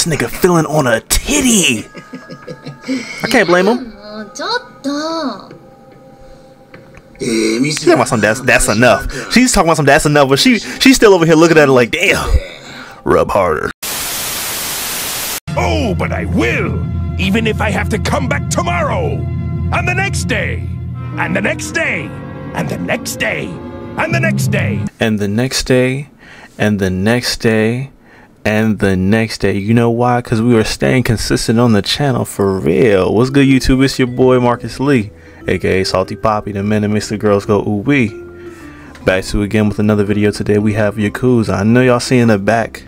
This nigga feeling on a titty. I can't blame him. She's talking about some that's that's enough. She's talking about some that's enough, but she she's still over here looking at it like, damn, rub harder. Oh, but I will, even if I have to come back tomorrow, and the next day, and the next day, and the next day, and the next day, and the next day, and the next day and the next day. You know why? Because we were staying consistent on the channel for real. What's good, YouTube? It's your boy Marcus Lee, aka Salty Papi, the men that makes the girls go ooh wee. Back to again with another video today. We have Yakuza. I know y'all seeing the back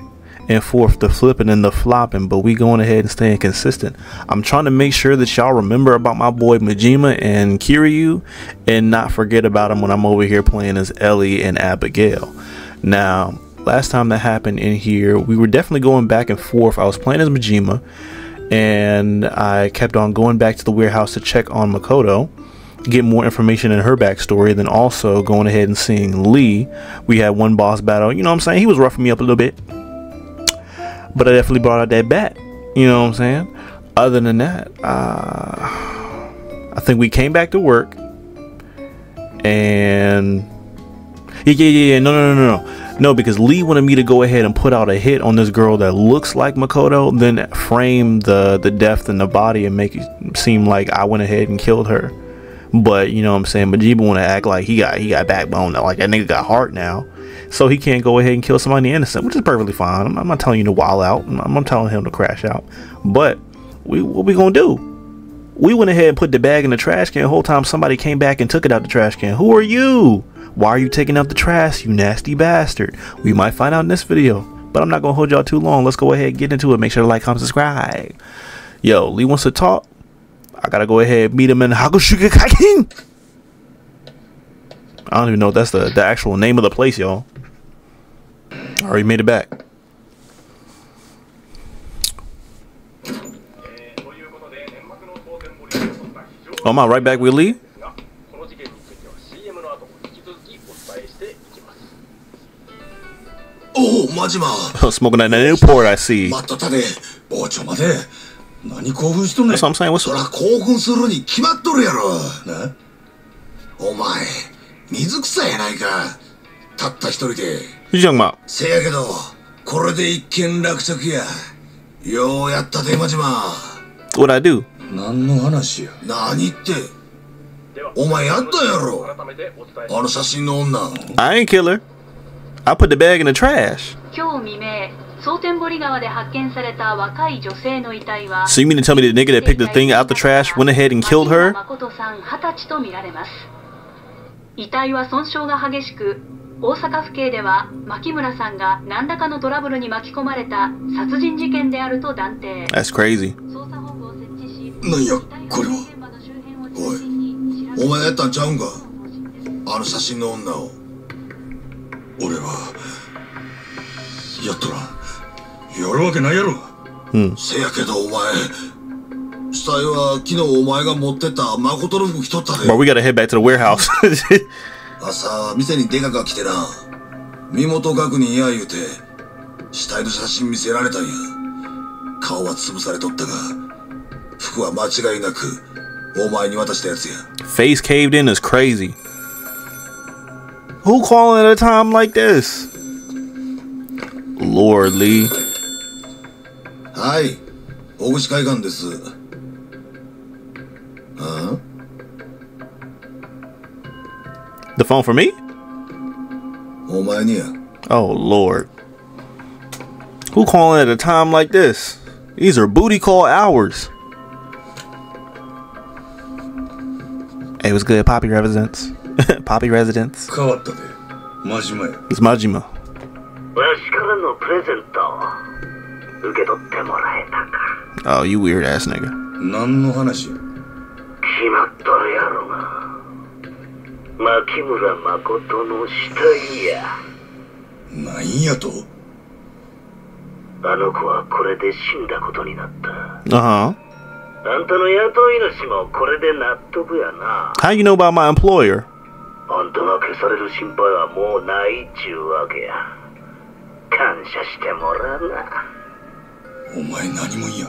and forth, the flipping and the flopping, but we going ahead and staying consistent. I'm trying to make sure that y'all remember about my boy Majima and Kiryu and not forget about him when I'm over here playing as Ellie and Abigail. Now, last time that happened in here, we were definitely going back and forth. I was playing as Majima and I kept on going back to the warehouse to check on Makoto get more information in her backstory then also going ahead and seeing Lee. We had one boss battle. You know what I'm saying? He was roughing me up a little bit. But I definitely brought out that bat. You know what I'm saying? Other than that, uh, I think we came back to work and yeah, yeah, yeah, yeah. No, no, no, no, no. Because Lee wanted me to go ahead and put out a hit on this girl that looks like Makoto, then frame the the depth in the body and make it seem like I went ahead and killed her. But you know what I'm saying? Majima want to act like he got he got backbone, like that nigga got heart now, so he can't go ahead and kill somebody innocent, which is perfectly fine. I'm, I'm not telling you to wall out. I'm, I'm telling him to crash out. But we what we gonna do? We went ahead and put the bag in the trash can. The whole time somebody came back and took it out the trash can. Who are you? Why are you taking out the trash, you nasty bastard? We might find out in this video, but I'm not gonna hold y'all too long. Let's go ahead and get into it. Make sure to like, comment, subscribe. Yo, Lee wants to talk. I gotta go ahead and meet him in Hakushuka Kakin. I don't even know if that's the, the actual name of the place, y'all. Already made it back. Oh, am I right back with Lee? おおマジマ Smoking that Newport, I see. 待っとったで傍聴まで何興奮しとんねん That's what I'm saying. What's そら興奮するに決まっとるやろなお前水草やないかたった一人で what you talking about? せやけどこれで一件落着やようやったでマジマ What I do? 何の話や何ってではお前やったやろ改めてお伝えしあの写真の女 I ain't kill her. I put the bag in the trash. 今日未明蒼天堀川で発見された若い女性の遺体は So you mean to tell me the nigga that picked the thing out the trash went ahead and killed her? 誠さん二十歳とみられます遺体は損傷が激しく大阪府警では牧村さんが何らかのトラブルに巻き込まれた殺人事件であると断定 That's crazy. 捜査本部を設置しなんや遺体これは発見現場の周辺を中心に調べお前がやったんちゃうんかあの写真の女を 俺はやっとらんやるわけないやろ Hmm. せやけどお前死体は昨日お前が持ってった誠の服着とったで Bro, we gotta head back to the warehouse. 朝店にデカが来てな身元確認や言うて死体の写真見せられたんや顔は潰されとったが服は間違いなくお前に渡したやつや Face caved in is crazy. Who calling at a time like this? Lord Lee. Hi. Huh? The phone for me? Oh, Lord. Who calling at a time like this? These are booty call hours. Hey, what's good? Papi represents. Papi residence. It's Majima. 親父からのプレゼントを受け取ってもらえたか。Oh, you weird ass nigga. 何の話決まっとるやろが。牧村誠の死体や。なんやとあの子はこれで死んだことになった。あは。あんたの雇い主もこれで納得やな。How you know about my employer? あんたが消される心配はもうないっちゅうわけや感謝してもらうな お前何もんや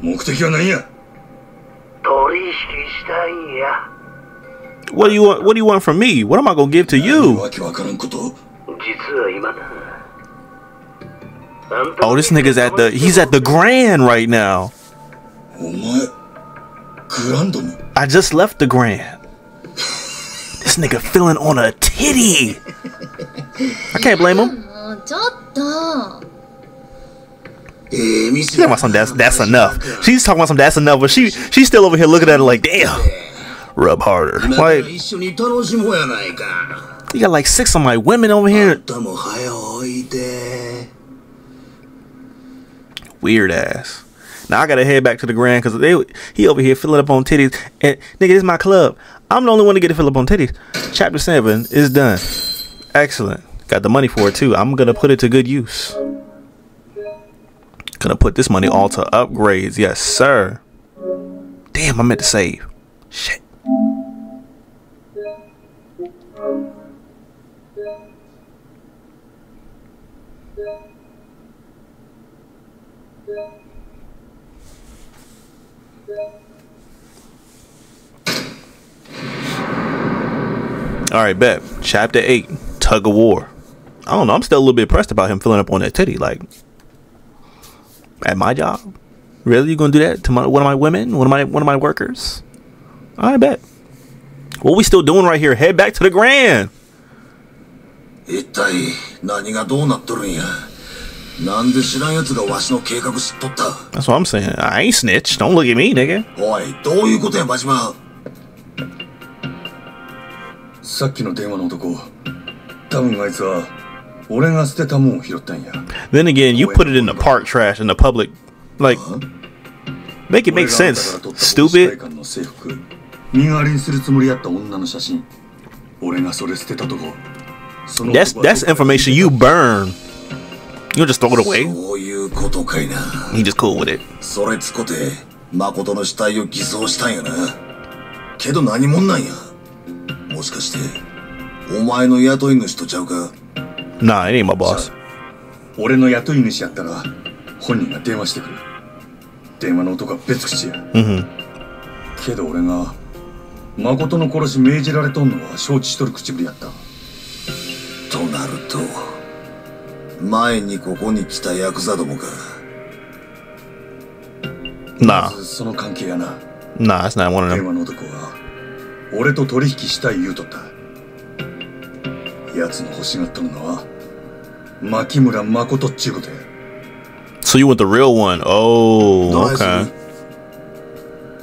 目的は何や取引したいんや What do you want? What do you want from me? What am I gonna give to 何 you? わけわからんこと実は今なあんた Oh, this nigga's at the. He's at the Grand right now. お前グランドに I just left the Grand. This nigga feeling on a titty. I can't blame him. She's talking about some that's that's enough. She's talking about some that's enough, but she she's still over here looking at it like damn. Rub harder. Like you got like six of my women over here. Weird ass. Now I gotta head back to the grand because they he over here filling up on titties and nigga, this is my club. I'm the only one to get fill up on titties. Chapter seven is done. Excellent. Got the money for it too. I'm gonna put it to good use. Gonna put this money all to upgrades. Yes, sir. Damn, I meant to save. Shit. All right, bet. Chapter 8 Tug of War. I don't know. I'm still a little bit impressed about him filling up on that titty. Like, at my job? Really? You gonna do that to my, one of my women? One of my one of my workers? I bet. What we still doing right here? Head back to the Grand. 一体何がどうなっとるんやなんで知らん奴がわしの計画知っとった That's what I'm saying. I ain't snitch. Don't look at me, nigga. おいどういうことやバジマ さっきの電話の男多分あいつは俺が捨てたもんを拾ったんや Then again, you put it in the park trash in the public. Like, make it make 俺があんた sense. から撮った防止 Stupid. 会館の制服身代わりにするつもりやった女の写真俺がそれ捨てたとこその That's 男は that's information you burn. You don't just throw it away. そういうことかいな He just cool with it. それつこて誠の死体を偽装したんやなけど何者なんや もしかしてお前の雇い主とちゃうか？Nah, it ain't my boss. 俺の雇い主やったら本人が電話してくる。電話の男は別口や。Mm-hmm. けど俺が誠の殺し命じられとんのは承知しとる口ぶりやった。となると前にここに来たヤクザどもか。Nah, その関係やな。nah, not one of 電 them. 話の男は俺と取引したい言うとった奴の欲しがっとるのは牧村誠っちゅうことや So you want the real one? Oh, okay.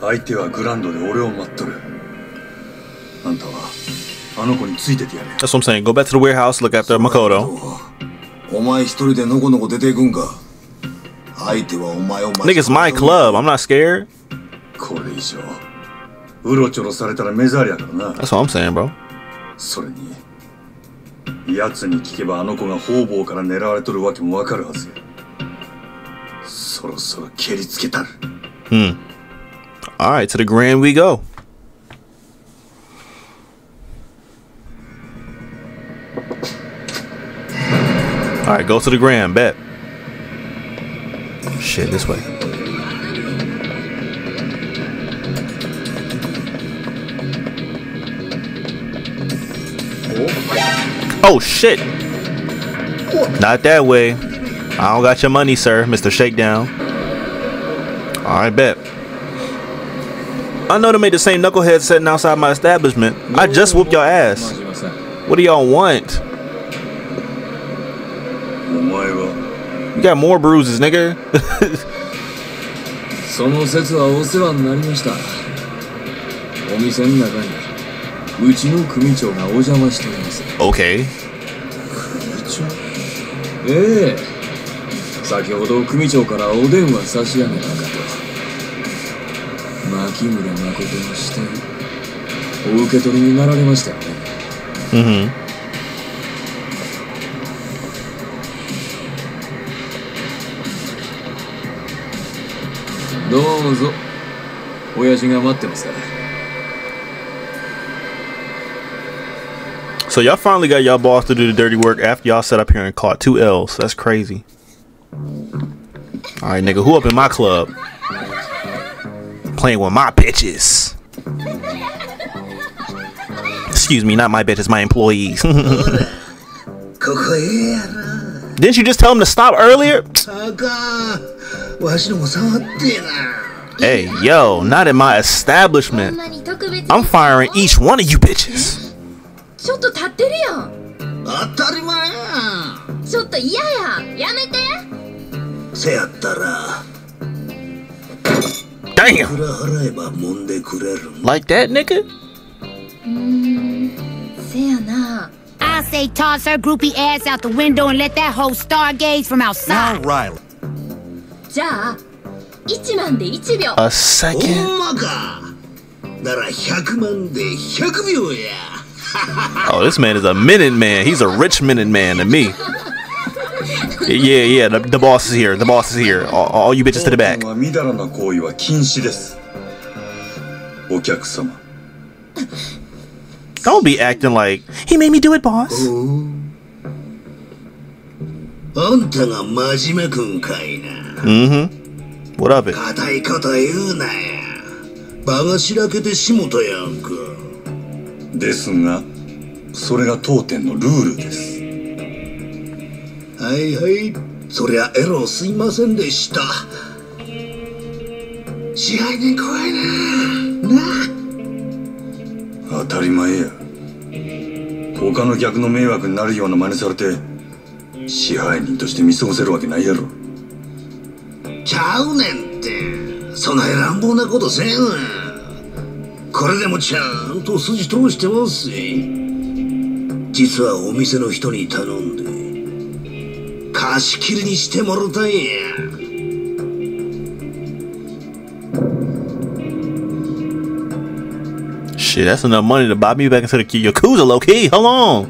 相手はグランドで俺を待っとるあんたはあの子についててやれ That's what I'm saying. Go back to the warehouse, look after Makoto. お前一人でのこのこ出ていくんか相手はお前を待 Nigga's my club. I'm not scared. これ以上うろちょろされたら目障りやからな That's what I'm saying, bro. それに奴に聞けばあの子が方々から狙われとるわけもわかるはずやそろそろ蹴りつけたる All right, to the grand we go. All right, go to the grand. Bet. Shit, this way. Oh shit! Not that way. I don't got your money, sir, Mr. Shakedown. I bet. I know they made the same knucklehead sitting outside my establishment. I just whooped your ass. What do y'all want? You got more bruises, nigga. うちの組長がお邪魔しております。Okay. ええ。先ほど組長からお電話差し上げたかと牧村誠の死体お受け取りになられましたよね。Mm-hmm. どうぞ親父が待ってますから So y'all finally got y'all boss to do the dirty work after y'all set up here and caught two L's. That's crazy. Alright, nigga, who up in my club? Playing with my bitches. Excuse me, not my bitches, my employees. Didn't you just tell him to stop earlier? Hey, yo, not in my establishment. I'm firing each one of you bitches. ちょっと立ってるやん当たり前やちょっと嫌ややめてせやったら Damn. くら払えば揉んでくれる Like that, nigga? うーんせやな I say toss her groupie ass out the window and let that hoe stargaze from outside. Riley. じゃあ1万で1秒 A ほ second? んまかなら100万で100秒や Oh, this man is a minute man. He's a rich minute man to me. Yeah, yeah, the, the boss is here. The boss is here. All, all you bitches to the back. はみだらな行為は禁止ですお客様 Don't be acting like he made me do it, boss. あんたが真面目くんかいな Mm-hmm. What of it? 固いこと言うなや場がしらけてしもたやんか ですがそれが当店のルールです。はいはい。そりゃエロすいませんでした。支配人怖いな。な。当たり前や。他の客の迷惑になるような真似されて支配人として見過ごせるわけないやろ。ちゃうねんって。そない乱暴なことせん。わこれでもちゃんと筋通してますし実はお店の人に頼んで貸し切りにしてもろたんや Shit, that's enough money to buy me back into the Yakuza low key. Hold on.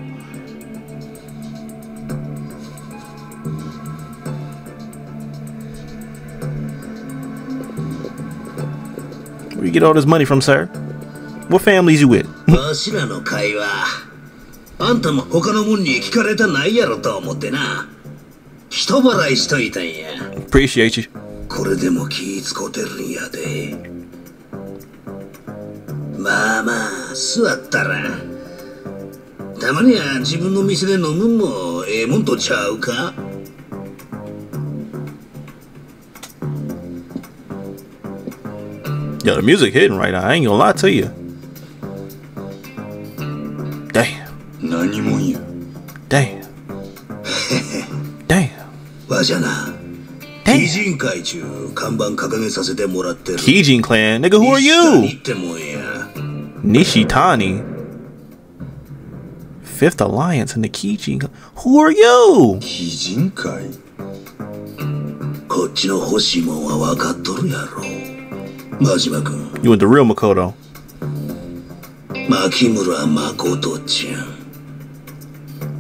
Where you get all this money from, sir? What families you with? わしらの会話あんたも他のもんに聞かれたないやろと思ってな人払いしといたんや Appreciate you. これでも気使うてるんやでまあまあ座ったらたまには自分の店で飲むんもええもんとちゃうか Yo, the music hitting right now. I ain't gonna lie to you. Damn, 何もんや damn, damn, わしゃな damn. 美人会中看板掲げさせてもらってる Kijin clan, nigga, who are 西谷 you? ってもんや Nishitani. Fifth Alliance in the Kijin. clan. Who are you? 擬人会こっちの欲しいもんは分かっとるやろ真島君 You with the real Makoto. 牧村誠ちゃん。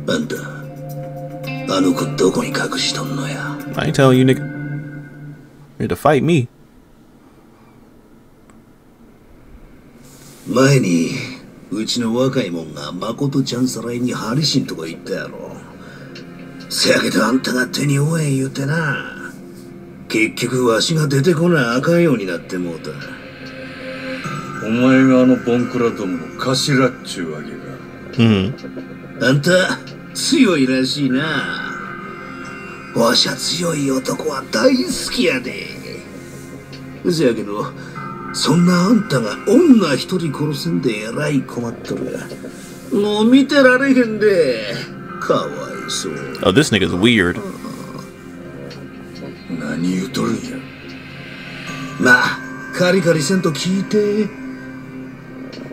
あんたあの子どこに隠しとんのや？I ain't telling you, nigga. You're to fight me. 前にうちの若いもんが誠ちゃんさらいにハリシンとか言ったやろ。せやけどあんたが手に負えん言うてな。結局わしが出てこなあかんようになってもうたお前があのボンクラどもの頭っちゅうわけか Hmm. あんた強いらしいな。わしゃ強い男は大好きやで。せやけどそんなあんたが女一人殺せんでえらい困っとるもう見てられへんで。かわいそう。Oh, this nigga's weird. 何言うとるんや。まあカリカリせんと聞いて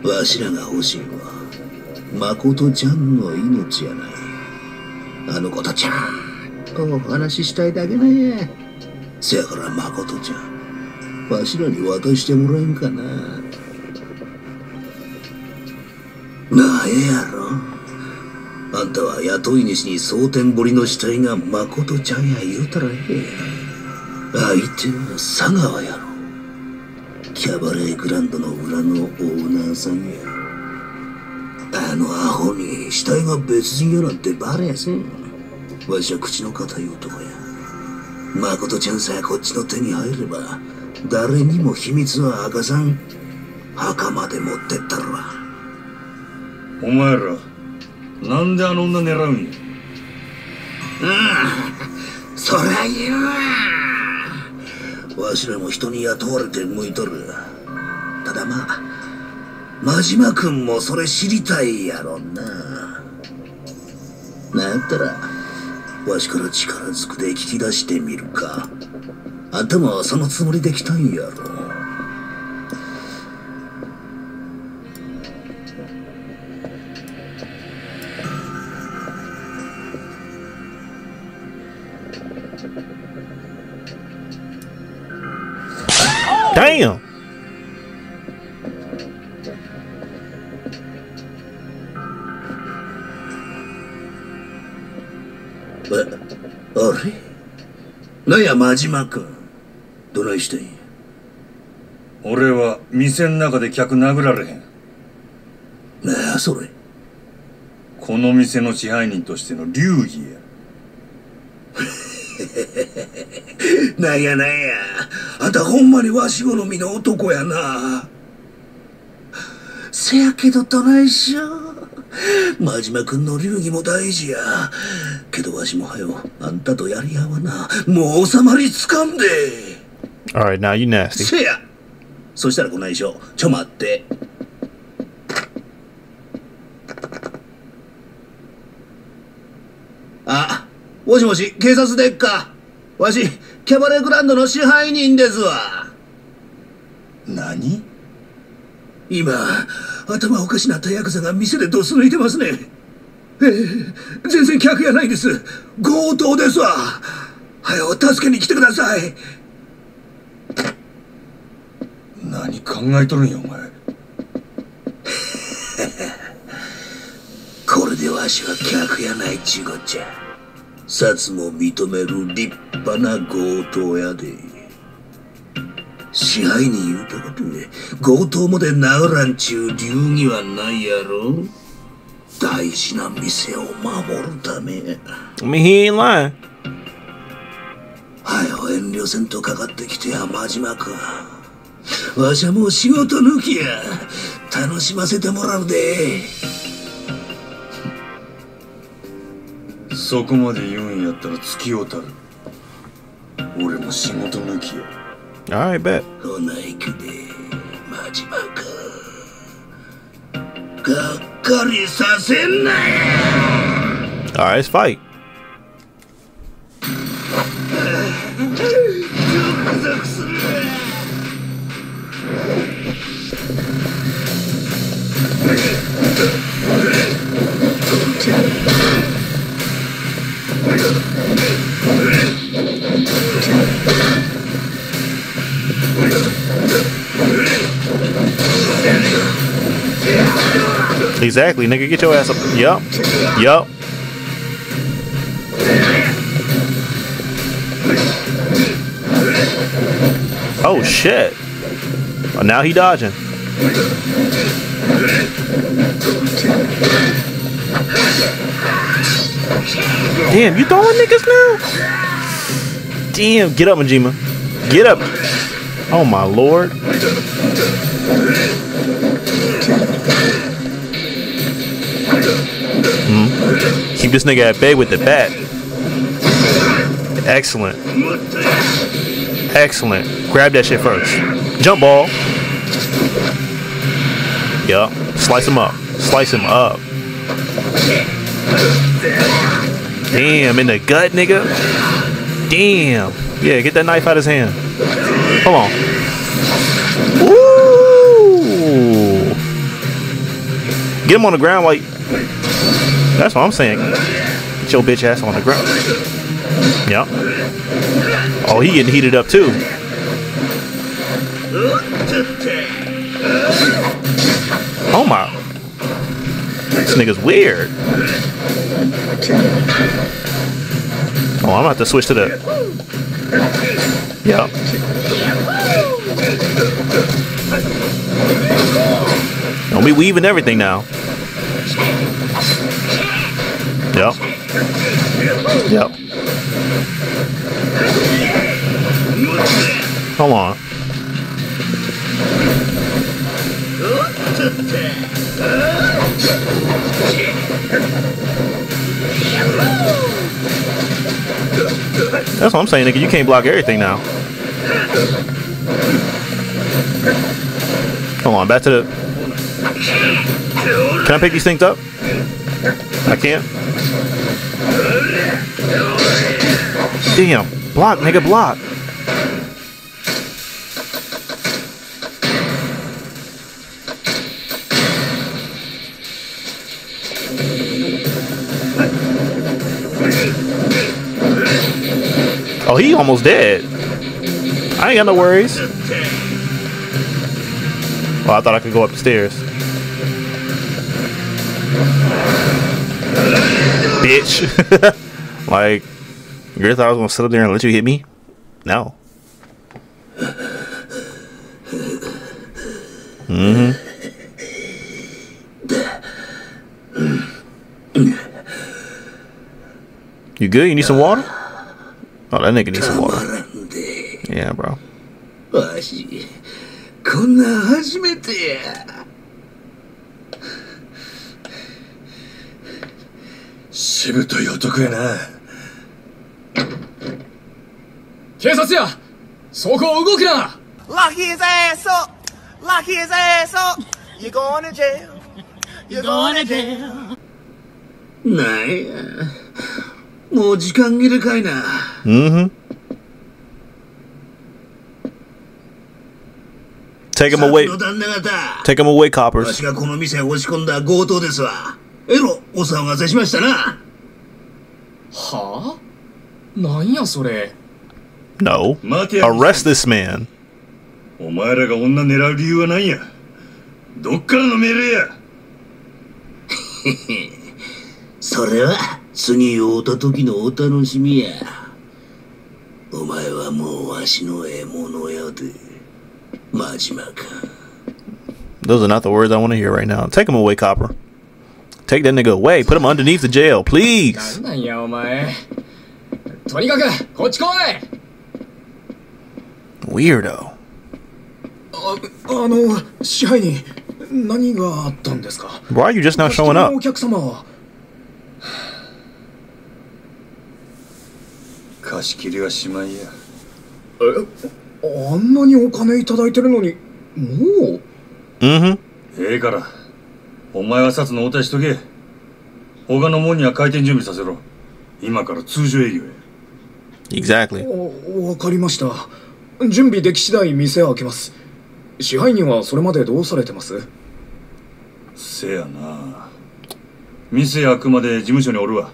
わしらが欲しいのは誠ちゃんの命やないあの子とちゃん。とお話ししたいだけなんやせやから誠ちゃん。わしらに渡してもらえんかな。なあえやろ。あんたは雇い主に蒼天堀の死体が誠ちゃんや言うたらええ。相手は佐川やろ。キャバレーグランドの裏のオーナーさんや。あのアホに死体が別人やなんてバレやせんわしは口の固い男や。誠ちゃんさえこっちの手に入れば誰にも秘密は明かさん。墓まで持ってったらお前らなんであの女狙うんや？うん。そりゃ言うわわしらも人に雇われて向いとる。ただまあ真島君もそれ知りたいやろな。なんやったらわしから力ずくで聞き出してみるか。あんたもそのつもりで来たんやろ。なんや真島君どないしてんや？俺は店ん中で客殴られへん。なあそれ？この店の支配人としての流儀や。なんやなんや。あんたほんまにわし好みの男やな。せやけどどないしよう。真島君の流儀も大事やけどわしもはよあんたとやり合わなもう収まりつかんで。All right, now you nasty. せやそしたらこないしょちょ待って。あもしもし警察でっか？わしキャバレーグランドの支配人ですわ。何？今頭おかしなったヤクザが店でドス抜いてますねええ全然客やないです。強盗ですわ。はよ助けに来てください。何考えとるんやお前。これでわしは客やないちゅうこっちゃ。札も認める立派な強盗やで。支配人言うたことで強盗まで殴らんちゅう流儀はないやろ大事な店を守るため。I mean, he ain't lying. はよ遠慮せんとかかってきてや真島君。わしはもう仕事抜きや。楽しませてもらうで。そこまで言うんやったら月をたる。俺も仕事抜きや。All right, bet. ほな行くで真島君。が All right, let's fight. Exactly, nigga. Get your ass up. Yup. Yup. Oh shit. Oh, now he dodging. Damn, you throwing niggas now? Damn, get up, Majima. Get up. Oh my lord. Keep this nigga at bay with the bat. Excellent. Excellent. Grab that shit first. Jump ball. Yup. Slice him up. Slice him up. Damn, in the gut, nigga. Damn. Yeah, get that knife out of his hand. Come on. Ooh. Get him on the ground like. That's what I'm saying. Get your bitch ass on the ground. Yep. Oh, he getting heated up too. Oh my. This nigga's weird. Oh, I'm about to switch to the. Yep. Don't be weaving everything now. Yep. Yep. Hold on. That's what I'm saying, nigga. You can't block everything now. Hold on, back to the. Can I pick these things up? I can't. Damn, block, nigga, block. Oh, he almost dead. I ain't got no worries. Well, I thought I could go up the stairs. Bitch. like, you really thought I was gonna sit up there and let you hit me? No. Mm-hmm. You good? You need some water? Oh, that nigga needs some water. Yeah, bro. 警察やそこを動くな Lock his ass up. Lock his ass up. You're going to jail. You're going to jail. なんやもう時間切れかいな Mm-hmm. Take him away. Take him away, わ coppers. しがこの店へ押し込んだ強盗ですわえろお騒がせしましたなはあなんやそれ No. 待てや Arrest this man. お前らが女狙う理由は何やどっからの命令やそれは次会うた時のお楽しみやお前はもうわしの獲物やで真島か Those are not the words I want to hear right now. Take him away, copper. Take that nigga away. Put him underneath the jail, な please. んなんやお前とにかくこっち来い Weirdo. ああの支配人何があったんですか Why are you just now showing お up? 客様は貸し切りはしまいやあんなにお金いただいてるのにもう Mm-hmm. ええからお前は札の応対しとけ他のもんには開店準備させろ今から通常営業や Exactly. わかりました 準備でき次第店開けます支配人はそれまでどうされてますせやな店開くまで事務所におるわ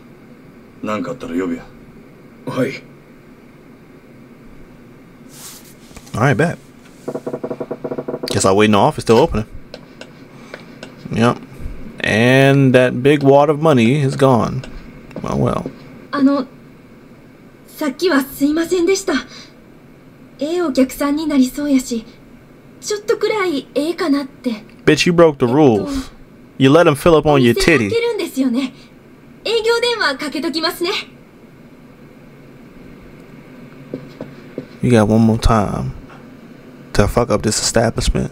何かあったら呼べやはい All right, bet. Guess I'll wait in the office still opening. Yep. And that big wad of money is gone. Well, well. あのさっきはすいませんでしたええお客さんになりそうやしちょっとくらいええかなって Bitch, you broke the rules. You let him fill up on your 店開 titty. けるんですよね営業電話かけときますね You got one more time to fuck up this establishment,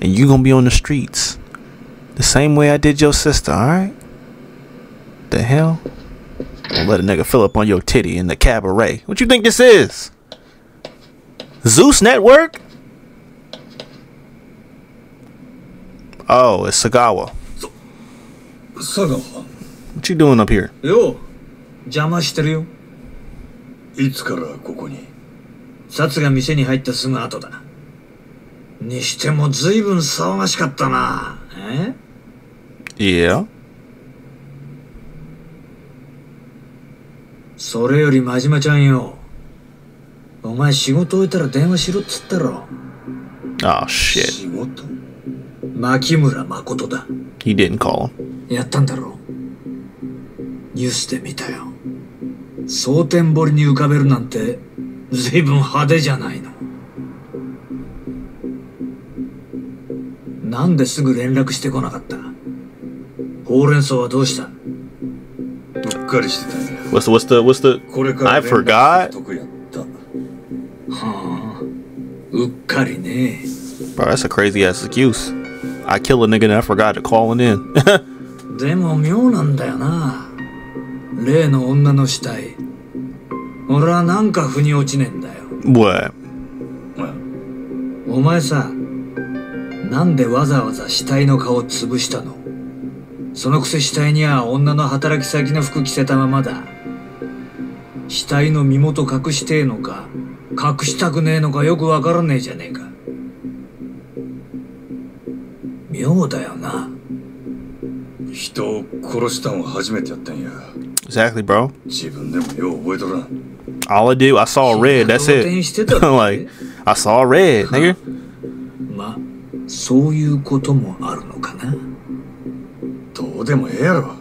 and you gonna be on the streets the same way I did your sister. All right? The hell? Don't let a nigga fill up on your titty in the cabaret. What you think this is? Zeus Network? Oh, it's Sagawa. 佐川 What you doing up here? よう邪魔してるよいつからここに？札が店に入ったすぐ後だにしても随分騒がしかったなえ？Yeah. それより真島ちゃんよお前仕事終えたら電話しろっつったろ。Oh shit. 仕事？牧村誠だ。He didn't call. やったんだろ。ニュースで見たよ。蒼天堀に浮かべるなんて随分派手じゃないの。なんですぐ連絡してこなかった？ほうれん草はどうした？うっかりしてた What's the what's the what's the I forgot? するとこやったはあ。うっかりね。Bro, that's a crazy ass excuse. I kill a nigga and I forgot to calling in. でも妙なんだよな。例の女の死体。俺はなんか腑に落ちねえんだよ。What? お前さなんでわざわざ死体の顔潰したの？そのくせ死体には女の働き先の服着せたままだ。死体の身元隠してえのか？隠したくねえのかよくわからねえじゃねえか妙だよな人を殺したんは初めてやったんや Exactly, bro. 自分でもよう覚えとらん All I did, I saw red. That's it. like, I saw red, nigga. まそういうこともあるのかな？どうでもええやろ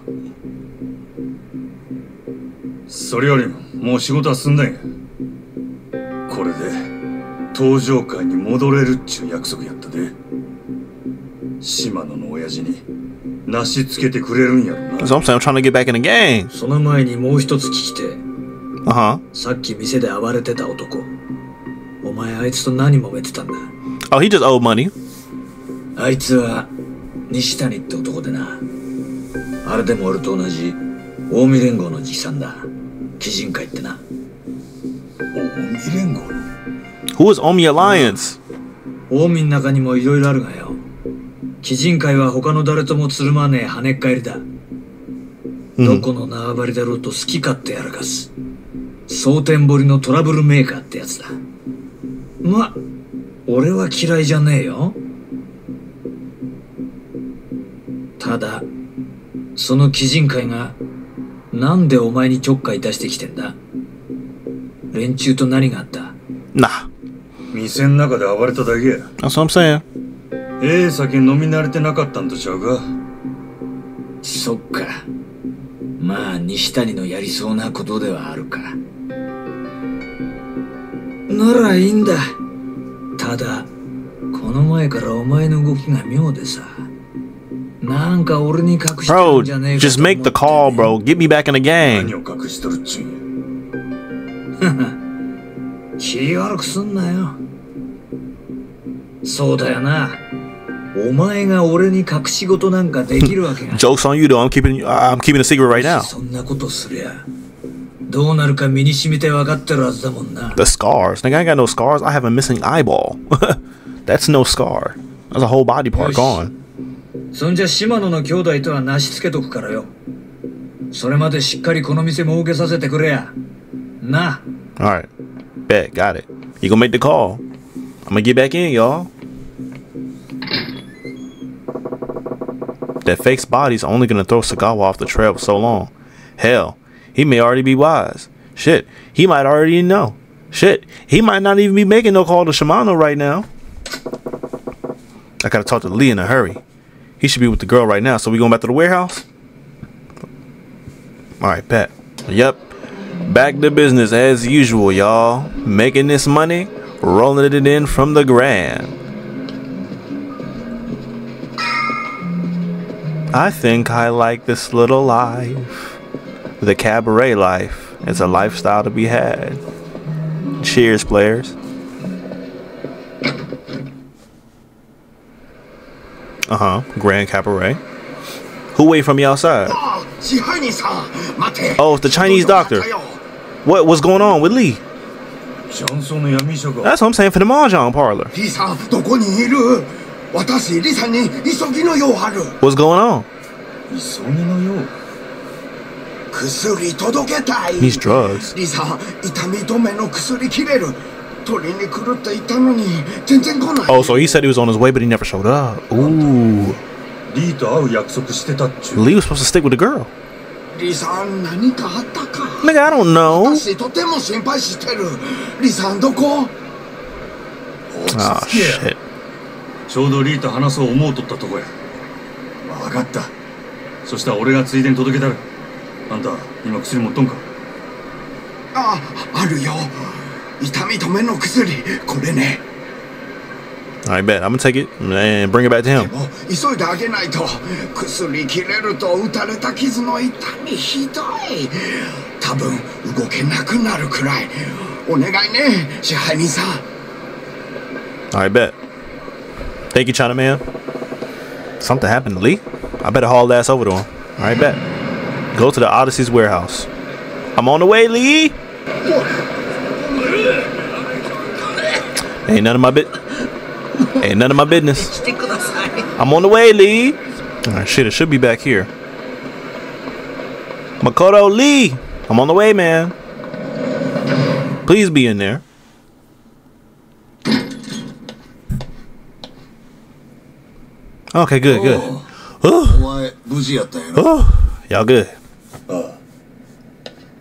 それよりももう仕事は済んだんやこれで登場会に戻れるっちゅう約束やったで。島野の親父になしつけてくれるんやろな。So I'm saying. I'm trying to get back in the game. その前にもう一つ聞きて Uh huh. さっき店で暴れてた男。お前あいつと何揉めてたんだ？Oh, he just owed money. あいつは西谷って男でな。あれでも俺と同じ近江連合の直参だ。鬼人会ってな近江連合 Who is Omi Alliance? 近江の中にもいろいろあるがよ。鬼人会は他の誰ともつるまねえ跳ねっ返りだ、どこの縄張りだろうと好き勝手やらかす。蒼天堀のトラブルメーカーってやつだ。ま俺は嫌いじゃねえよ。ただその鬼人会がなんでお前にちょっかい出してきてんだ？連中と何があった。Nah. 店の中で暴れただけ。や That's what I'm saying. ええ酒飲み慣れてなかったんとちゃうか。そっか。まあ西谷のやりそうなことではあるか。ならいいんだ。ただこの前からお前の動きが妙でさ。なんか俺に隠してる Bro, んじゃねえか just make the call, bro. Get me back in the 何 game. を隠しとるっちゅうんや 気悪くすんなよそうだよなお前が俺に隠し事なんかできるわけが Joke's on you, though. I'm keeping I'm keeping a secret right now. そんなことすりゃどうなるか身に染みて分かってるはずだもんな The scars. Nigga, I ain't got no scars. I have a missing eyeball. That's no scar. That's a whole body part Yes. gone. そんじゃ島野の兄弟とはなしつけとくからよそれまでしっかりこの店儲けさせてくれやな all right. Bet. Got it. You gonna make the call. I'm gonna get back in, y'all. That fake's body's only gonna throw Sagawa off the trail for so long. Hell, he may already be wise. Shit, he might already know. Shit, he might not even be making no call to Shimano right now. I gotta talk to Lee in a hurry. He should be with the girl right now. So we going back to the warehouse? All right, bet. Yep. Back to business as usual, y'all. Making this money, rolling it in from the grand. I think I like this little life. The cabaret life is a lifestyle to be had. Cheers, players. Uh huh. Grand Cabaret. Who wait from the outside? Oh, it's the Chinese doctor. What what's going on with Lee? That's what I'm saying for the mahjong parlor. What's going on? These drugs. Oh, so he said he was on his way, but he never showed up. Ooh. Lee was supposed to stick with the girl. リさん何かあったか？Nigga, I don't know. 私とても心配してる。リさんどこ Oh, shit. ちょうどリーと話そう思うとったとこや。分かった。そしたら俺がついでに届けたる。あんた今薬持っとんか？ああるよ。痛み止めの薬。これね I bet. I'm gonna take it and bring it back to him. もう急いであげないと薬切れると打たれた傷の痛みひどい多分動けなくなるくらいお願いね支配人さん Alright, bet. Thank you, China Man. Something happened to Lee. I better haul ass over to him. Alright, bet. Go to the Odyssey's warehouse. I'm on the way, Lee! Ain't none of my bit. Ain't none of my business. I'm on the way, Lee. Alright, shit, it should be back here. Makoto Lee! I'm on the way, man. Please be in there. Okay, good, good. お前無事やったんやな Oh, y'all good.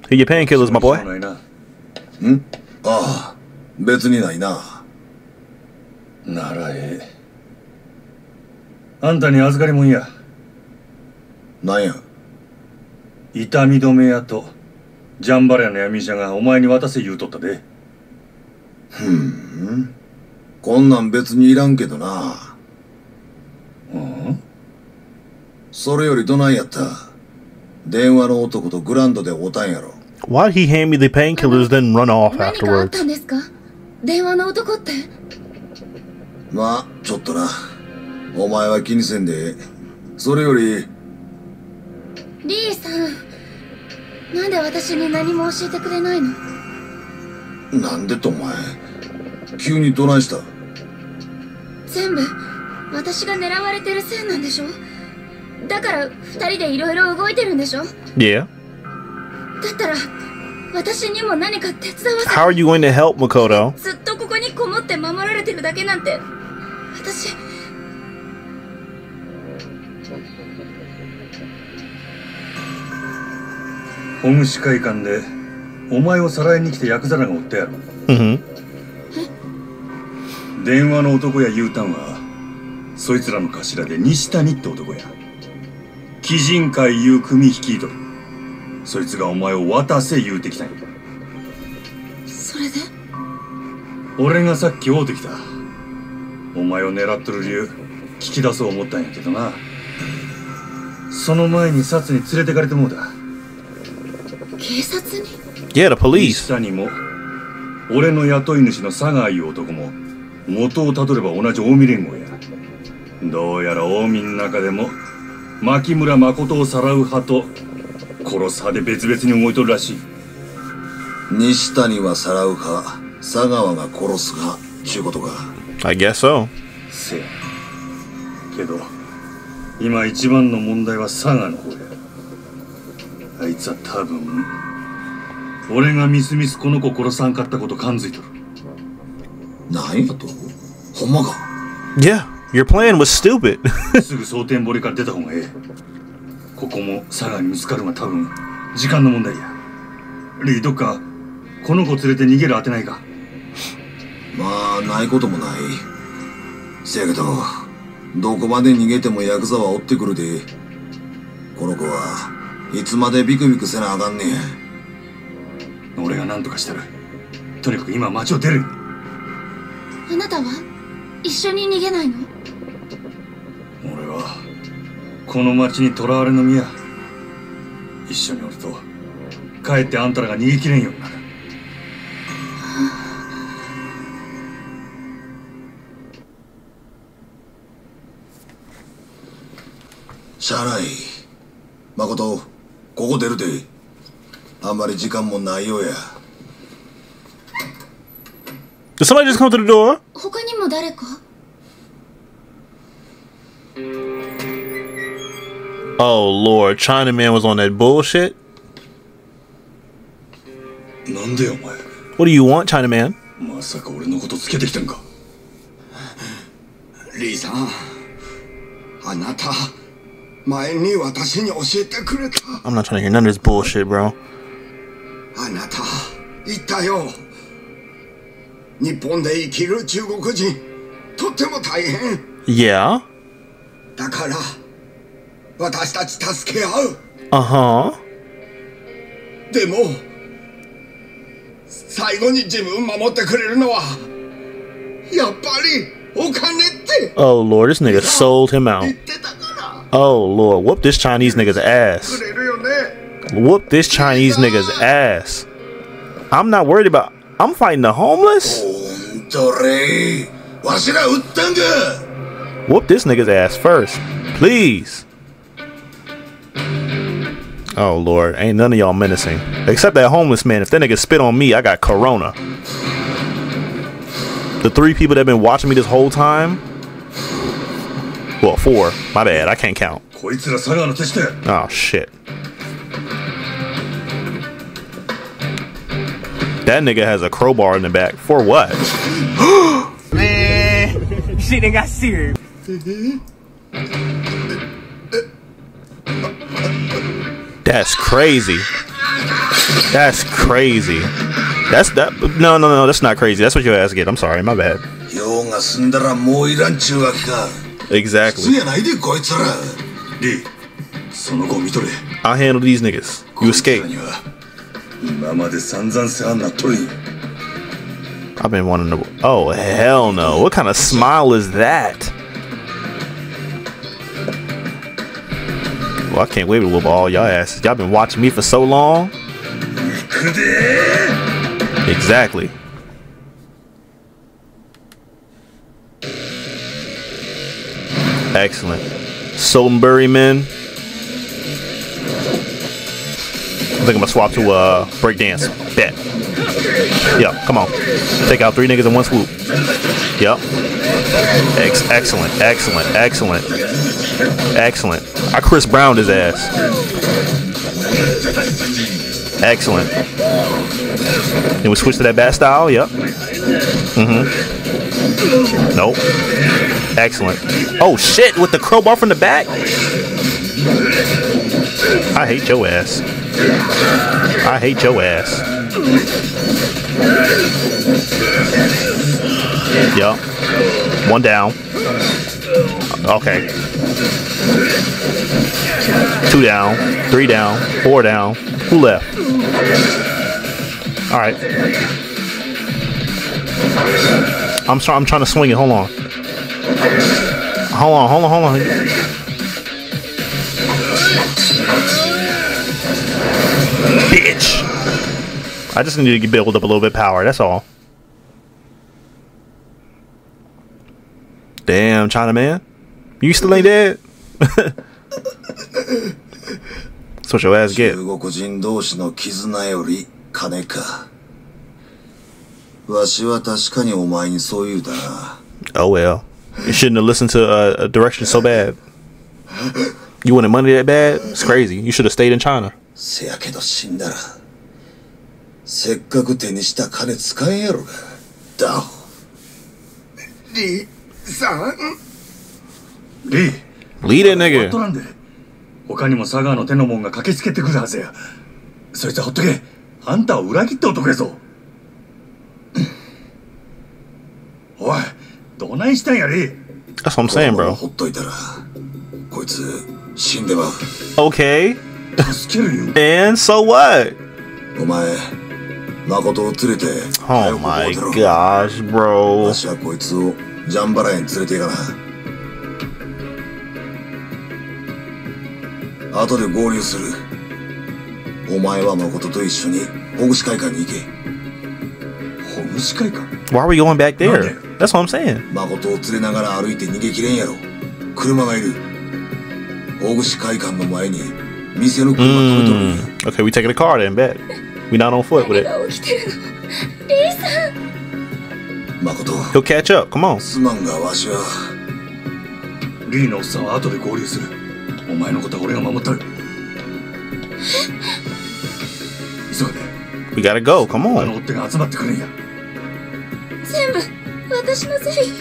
Here your painkillers, my boy. ないなああ別にないな ならええ。あんたに預かりもんや。なんや？痛み止めやとジャンバラヤの闇医者がお前に渡せ言うとったで。ふん。こんなん別にいらんけどな。うん？それよりどないやった？電話の男とグランドで会うたんやろ。Why'd he hand me the painkillers then run off 何かあっ afterwards? たんですか？電話の男ってまあちょっとな。お前は気にせんで。ええそれより。リーさん。なんで私に何も教えてくれないの？なんでとお前。急にどないした？全部私が狙われてるせいなんでしょ？だから二人でいろいろ動いてるんでしょ？だ Yeah. ったら私にも何か手伝わせ How are you going to help Makoto? ずっとここにこもって守られてるだけなんて私。ホムシ会館でお前をさらいに来たヤクザらがおったやろ Mm-hmm. 電話の男や U ターンはそいつらの頭で西谷って男や。鬼人会いう組率いとるそいつがお前を渡せ言うてきたんや。それで？俺がさっき会うてきたお前を狙っとる理由聞き出そう思ったんやけどな。その前に札に連れてかれてもうだ警察に？Yeah, the police. 西谷も俺の雇い主の佐川いう男も元をたどれば同じ近江連合や。どうやら近江の中でも牧村誠をさらう派と殺す派で別々に動いとるらしい。西谷はさらうか佐川が殺すかちゅうことか I guess so. せやけど今一番の問題は佐賀の方やあいつは多分俺がみすみすこの子殺さんかったこと感づいとるなんやとほんまか Yeah, your plan was stupid. すぐ蒼天堀から出た方がええここも佐賀に見つかるのは多分時間の問題やリーどっかこの子連れて逃げる当てないか まあないこともない。せやけどどこまで逃げてもヤクザは追ってくるで。この子はいつまでビクビクせなあかんねん俺が何とかしたるとにかく今町を出る。あなたは一緒に逃げないの？俺はこの町に囚われの身や。一緒におるとかえってあんたらが逃げきれんようになるしゃあない誠ここ出るであんまり時間もないようや Did somebody just come to the door? 他にも誰か Oh lord, Chinaman was on that bullshit. なんでよお前 What do you want, Chinaman? まさか俺のことつけてきたんかリーさんあなた 前に私に教えてくれた I'm not trying to hear none of this bullshit, bro. あなた言ったよ日本で生きる中国人とっても大変 Yeah? だから私たち助け合う Uh huh. でも最後に自分守ってくれるのはやっぱり Oh lord, this nigga sold him out. Oh lord, whoop this Chinese nigga's ass. Whoop this Chinese nigga's ass. I'm not worried about. I'm fighting the homeless. Whoop this nigga's ass first, please. Oh lord, ain't none of y'all menacing. Except that homeless man. If that nigga spit on me, I got corona the three people that have been watching me this whole time. Well, four. My bad. I can't count. Oh, shit. That nigga has a crowbar in the back. For what? Man, shit, they got serious. That's crazy. That's crazy. That's that. No, no, no, that's not crazy. That's what your ass get. I'm sorry, my bad. Exactly. I handle these niggas. You escape. I've been wanting to. Oh hell no! What kind of smile is that? Well, I can't wait to whoop all y'all asses. Y'all been watching me for so long. Exactly. Excellent. Sotenbori men. I think I'm gonna swap to uh breakdance. Bet. Yeah, come on. Take out three niggas in one swoop. Yep. Ex- excellent, excellent, excellent, excellent. I Chris browned his ass. Excellent. Then we switch to that bat style. Yep. Mm-hmm. Nope. Excellent. Oh shit! With the crowbar from the back. I hate your ass. I hate your ass. Yup. One down. Okay. Two down. Three down. Four down. Left? All right. I'm trying. I'm trying to swing it. Hold on. Hold on. Hold on. Hold on. Bitch. I just need to build up a little bit power. That's all. Damn, China man. You still ain't dead? That's what your ass get. 中国人同士の絆より金かわしは確かにお前にそう言うたな Oh well. You shouldn't have listened to uh, a direction so bad. You wanted money that bad? It's crazy. You should have stayed in China. せやけど死んだらせっかく手にした金使えんやろがダホリさんリー Lead that ほっと nigga. らんで 他にも佐川の手の者が駆けつけてくるはずやそいつはほっとけあんたを裏切った男やぞおいどないしたんやリー That's what I'm saying, bro. ほっといたらこいつ死んでまう Okay. 助けるよ And so what? お前誠を連れて Oh my gosh, bro. わしはこいつをジャンバラ園に連れて行かな後で合流するお前は誠と一緒に保護司会館に行け保護司会館 Why are we going back there? That's what I'm saying. 誠を連れながら歩いて逃げきれんやろ車がいる大串会館の前に店の車止めとるんや Mm. Okay, we taking a car then, bet. We not on foot with it. 起きてるのリーさん誠 He'll catch up. Come on. すまんがわしはリーのおっさんは後で合流するお前のことは俺が守った。る急げ We gotta go. Come on. 追っ手が集まってくるんや。全部私のせい。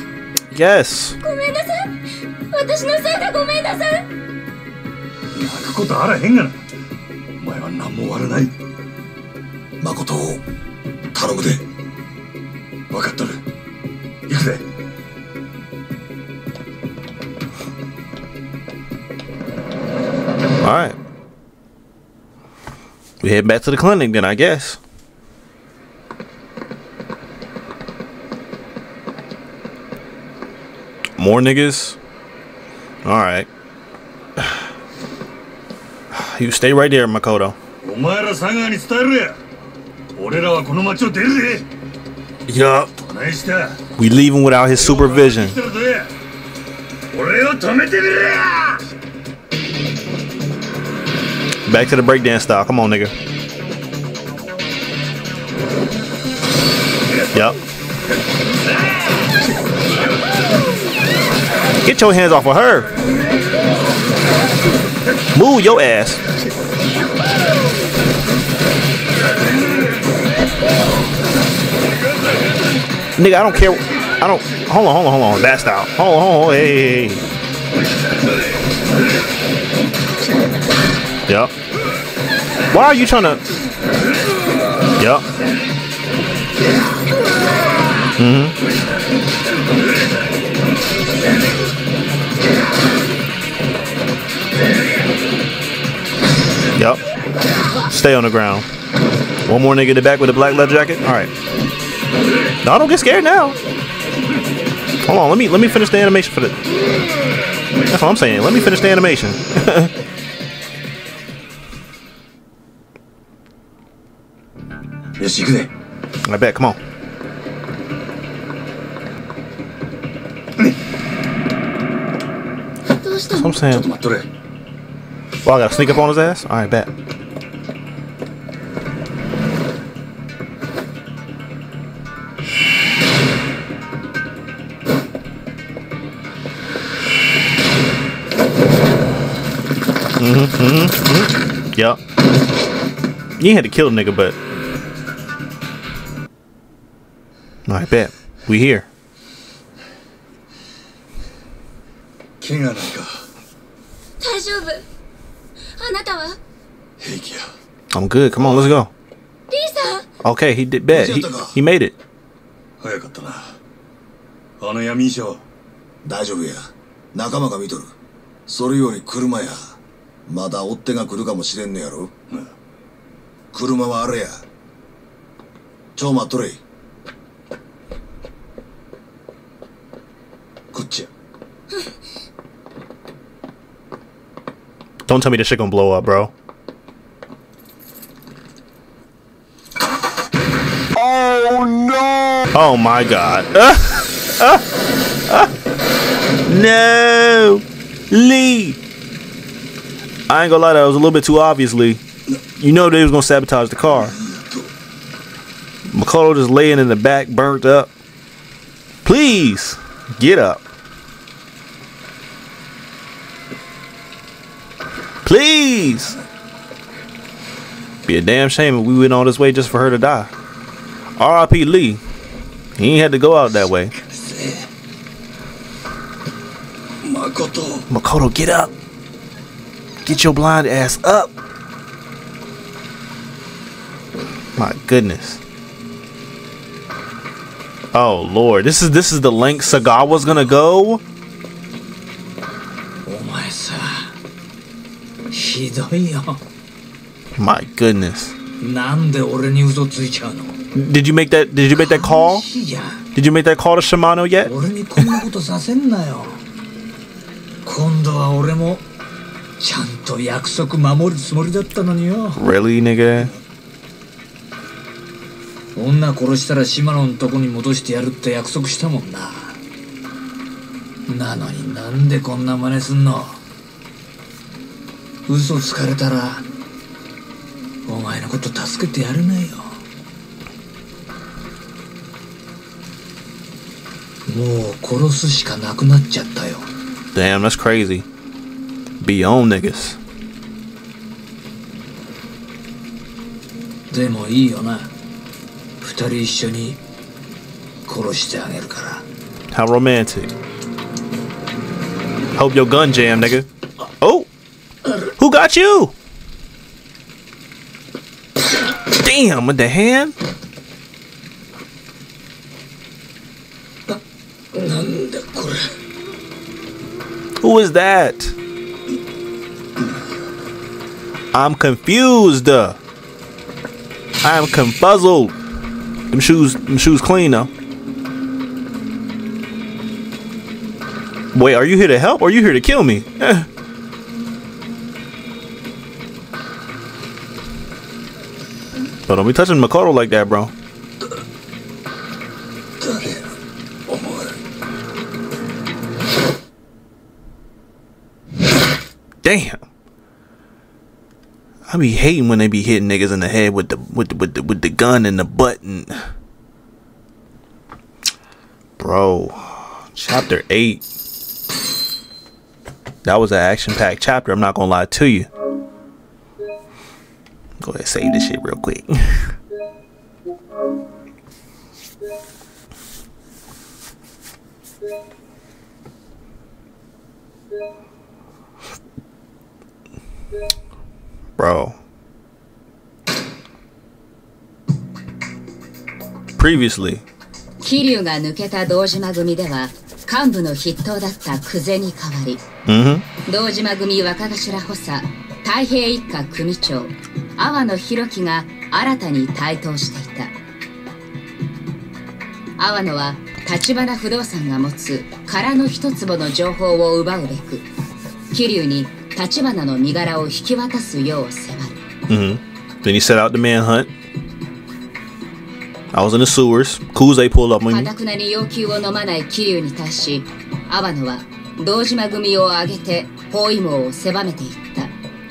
Yes. ごめんなさい。私のせいだごめんなさい。泣くことあらへんがな。お前は何も悪ない。誠を頼むで。分かっとる。行くぜ All right, We head back to the clinic then, I guess. More niggas? Alright. You stay right there, Makoto. Yup. We leaving without his supervision. Back to the breakdance style. Come on, nigga. Yep. Get your hands off of her. Move your ass. Nigga, I don't care. I don't. Hold on, hold on, hold on. That style. Hold on, hold on. Hey. Why are you trying to? Yep. Mm-hmm. Yep. Stay on the ground. One more nigga in the back with a black leather jacket. All right. No, don't get scared now. Hold on. Let me let me finish the animation for the. That's what I'm saying. Let me finish the animation. I bet. Come on. That's what I'm saying. Well, I gotta sneak up on his ass? Alright, bet. Mm-hmm, mm-hmm, mm-hmm. Yep. You had to kill the nigga, but. Alright, bet. We here. 怪我ないか大丈夫あなたは I'm good. Come on, let's go. リーさん Okay, he did bet. He, he made it. 早かったなあの闇医者は大丈夫や仲間が見とるそれより車やまだ追っ手が来るかもしれんのやろ、車はあれやちょ待っとれ Gotcha. Don't tell me this shit gonna blow up, bro. Oh no! Oh my god. No! Lee! I ain't gonna lie, that was a little bit too obviously. You know they was gonna sabotage the car. McCullough just laying in the back, burnt up. Please! Get up. Please! Be a damn shame if we went all this way just for her to die. R.I.P. Lee. He ain't had to go out that way. Makoto. Makoto, get up. Get your blind ass up. My goodness. Oh lord, this is this is the length Sagawa's gonna go. My goodness. Did you make that did you make that call? Did you make that call to Shimano yet? really, nigga? 女殺したら島野のとこに戻してやるって約束したもんな。なのになんでこんな真似すんの？嘘つかれたらお前のこと助けてやれないよ。もう殺すしかなくなっちゃったよ。Damn, that's crazy. Be your own niggas. でもいいよな 二人一緒に殺してあげるから How romantic. Hope your gun jam, nigga. Oh! Who got you? Damn, with the hand? なんだこれ Who is that? I'm confused. I'm confuzzled. Them shoes, them shoes clean though. Wait, are you here to help or are you here to kill me? Eh. But don't be touching Makoto like that, bro. Damn. I be hating when they be hitting niggas in the head with the with the, with the, with the gun and the button. Bro, chapter 8. That was an action packed chapter, I'm not gonna lie to you. Go ahead save this shit real quick. Bro. Previously. 桐生が抜けた堂島組では幹部の筆頭だった久世に代わり Mm-hmm. 堂島組若頭補佐太平一家組長阿野弘樹が新たに台頭していた阿野は橘不動産が持つ空の一坪の情報を奪うべく桐生に橘の身柄を引き渡すよう迫る Mm-hmm. Then he set out the manhunt. I was in the sewers. Kuze pulled up on か me. たくなに要求を飲まない桐生に対し阿野は堂島組を挙げて包囲網を狭めていった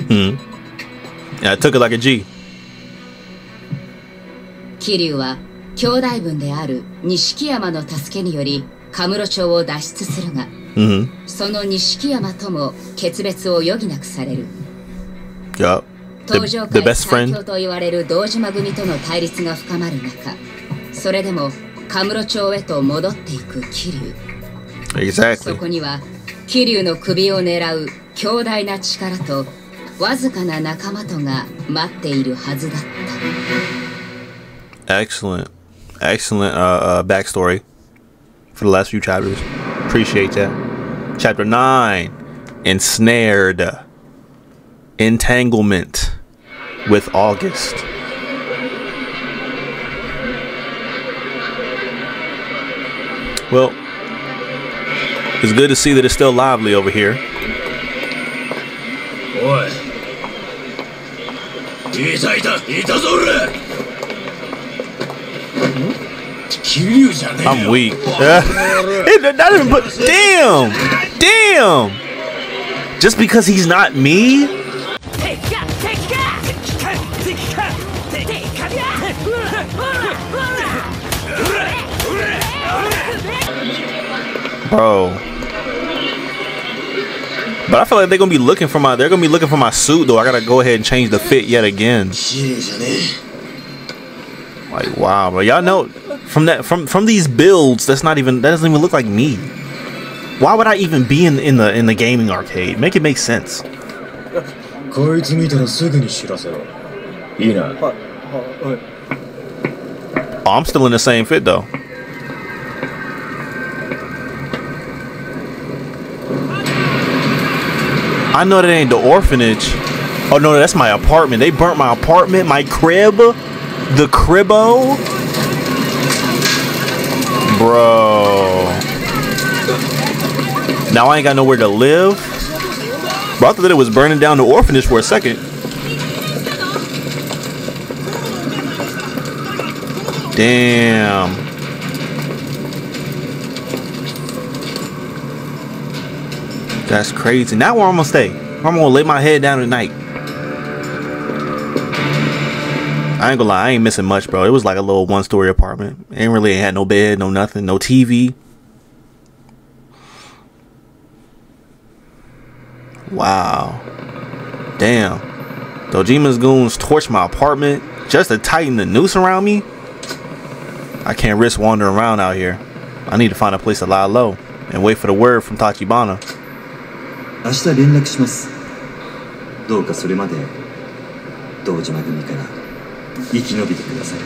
Hmm. Yeah, I took it like a G. 桐生は兄弟分である錦山の助けによりカムロ町を脱出するが Mm-hmm. その錦山とも決別を余儀なくされる Yup. 東 The, 上 the 界 best 最 friend. 強と言われる堂島組との対立が深まる中それでもカムロ町へと戻っていく桐生そ Exactly. こには桐生の首を狙う強大な力とわずかな仲間とが待っているはずだった Excellent. Excellent uh, uh, backstory for the last few chapters. Appreciate that. Chapter 9 Ensnared Entanglement with August. Well, it's good to see that it's still lively over here. Boy. I'm weak. that didn't put. Damn, damn. Just because he's not me. Bro. But I feel like they're gonna be looking for my they're gonna be looking for my suit though. I gotta go ahead and change the fit yet again. Like wow, but y'all know from that from from these builds, that's not even that doesn't even look like me. Why would I even be in in the in the gaming arcade? Make it make sense. こいつ見たらすぐに知らせろいいな Oh, I'm still in the same fit though. I know that ain't the orphanage. Oh no, that's my apartment. They burnt my apartment, my crib, the cribbo. Bro. Now I ain't got nowhere to live. Bro, I thought that it was burning down the orphanage for a second. Damn. That's crazy. Now where I'm gonna stay? I'm gonna lay my head down at night. I ain't gonna lie, I ain't missing much, bro. It was like a little one story apartment. Ain't really had no bed, no nothing, no TV. Wow. Damn. Dojima's goons torched my apartment just to tighten the noose around me. I can't risk wandering around out here. I need to find a place to lie low and wait for the word from Tachibana. 明日連絡しますどうかそれまで堂島組から 生き延びてください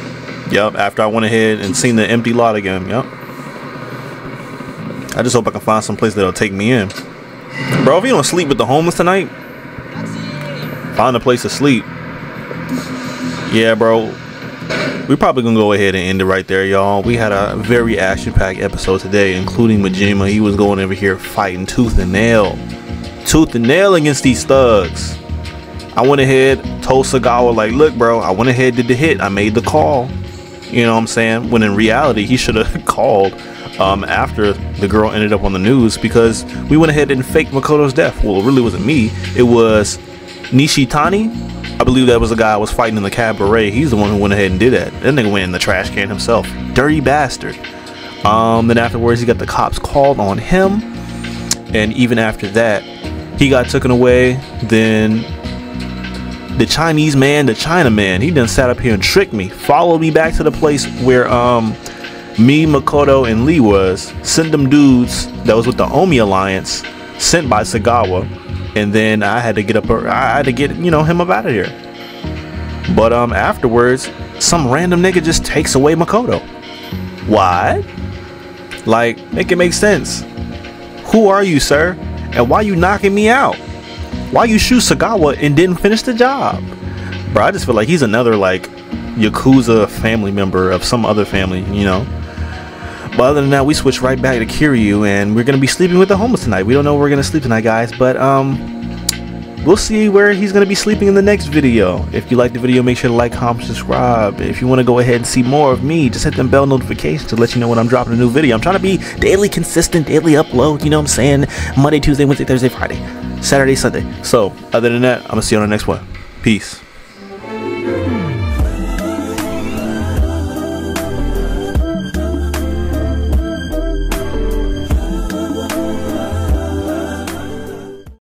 Yep, after I went ahead and seen the empty lot again. Yep. I just hope I can find some place that'll take me in. Bro, if you don't sleep with the homeless tonight, find a place to sleep. Yeah, bro. We're probably gonna go ahead and end it right there, y'all. We had a very action-packed episode today, including Majima. He was going over here fighting tooth and nail. Tooth and nail against these thugs. I went ahead, told Sagawa, like, look, bro, I went ahead, did the hit. I made the call. You know what I'm saying? When in reality, he should have called um, after the girl ended up on the news because we went ahead and faked Makoto's death. Well, it really wasn't me. It was Nishitani. I believe that was the guy I was fighting in the cabaret. He's the one who went ahead and did that. That nigga went in the trash can himself. Dirty bastard. Um, then afterwards, he got the cops called on him. And even after that, he got taken away. Then the Chinese man, the China man, he done sat up here and tricked me. Followed me back to the place where um me, Makoto, and Lee was. Sent them dudes that was with the Omi Alliance, sent by Sagawa. And then I had to get up I had to get, you know, him up out of here. But um afterwards, some random nigga just takes away Makoto. Why? Like, make it make sense. Who are you, sir? And why you knocking me out? Why you shoot Sagawa and didn't finish the job? Bro, I just feel like he's another like Yakuza family member of some other family, you know. But other than that, we switch right back to Kiryu and we're gonna be sleeping with the homeless tonight. We don't know where we're gonna sleep tonight, guys, but um we'll see where he's going to be sleeping in the next video. If you like the video, make sure to like, comment, subscribe. If you want to go ahead and see more of me, just hit the bell notification to let you know when I'm dropping a new video. I'm trying to be daily consistent, daily upload, you know what I'm saying? Monday, Tuesday, Wednesday, Thursday, Friday, Saturday, Sunday. So, other than that, I'm going to see you on the next one. Peace.